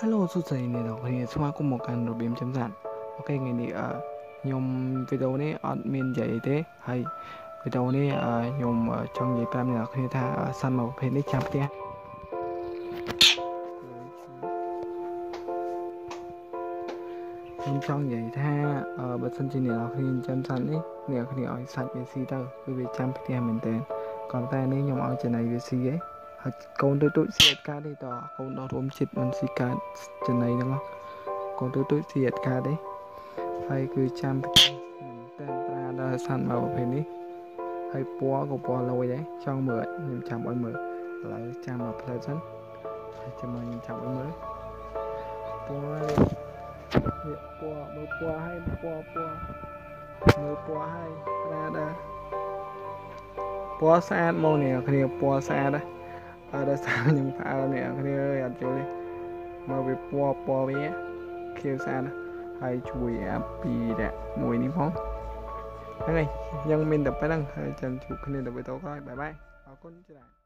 Hello សួស្តីអ្នកនរគ្នាស្វាគមន៍មកកាន់របៀមចំសានអូខេថ្ងៃនេះអឺខ្ញុំវីដេអូនេះអត់មាននិយាយអីទេហើយវីដេអូនេះអឺខ្ញុំចង់និយាយប្រាប់អ្នកនរគ្នាថាសាន់មកប្រភេទនេះចាំផ្ទះខ្ញុំចង់និយាយថាអឺបើសិនជាអ្នកនរគ្នាចាំសាន់នេះអ្នកនរគ្នាឲ្យសាច់វាស៊ីទៅគឺវាចាំផ្ទះមែនតើក៏តែនេះខ្ញុំឲ្យចំណៃវាស៊ីឯង ហើយកូនទូចទូចស៊ីអត់កើតទេតកូនដល់រួមចិត្តមិនស៊ីកើតចំណៃហ្នឹងកូនទូចទូចស៊ីអត់កើតទេហើយគឺចាំតែប្រាដល់សាន់មកប្រភេទនេះហើយពណ៌ក៏ពណ៌លយដែរចង់មើលខ្ញុំចាំឲ្យមើលឥឡូវចាំមកផ្លែសិនហើយចាំមកខ្ញុំចាំឲ្យមើលពណ៌នេះពណ៌មើលពណ៌ហើយពណ៌ពណ៌មើលពណ៌ហើយប្រាដាពណ៌ស្អាតមកនេះគ្នាពណ៌ស្អាតដែរ អត់ដល់សារខ្ញុំផ្អើលនេះគ្នាអើយអត់ចូលទេមកវាពណ៌ពណ៌វាខៀវស្អាតហើយជួយអាពីដាក់មួយនេះផងហ្នឹងហើយយើងមានតែប៉ុណ្្នឹងហើយចាំជួបគ្នាទៅវីដេអូក្រោយបាយបាយអរគុណច្រើន